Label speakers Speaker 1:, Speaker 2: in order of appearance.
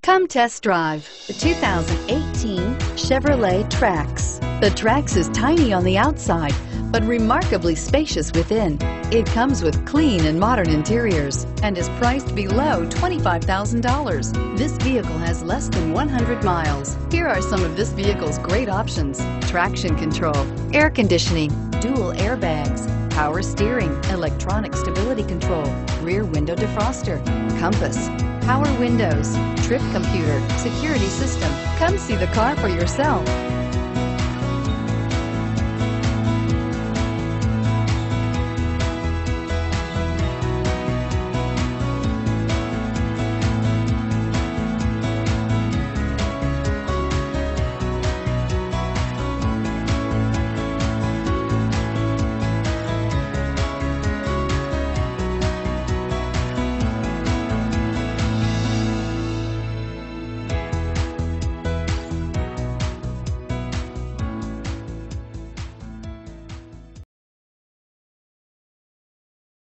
Speaker 1: Come test drive the 2018 Chevrolet Trax. The Trax is tiny on the outside, but remarkably spacious within. It comes with clean and modern interiors and is priced below $25,000. This vehicle has less than 100 miles. Here are some of this vehicle's great options. Traction control, air conditioning, dual airbags, power steering, electronic stability control, rear window defroster, compass, power windows, trip computer, security system. Come see the car for yourself.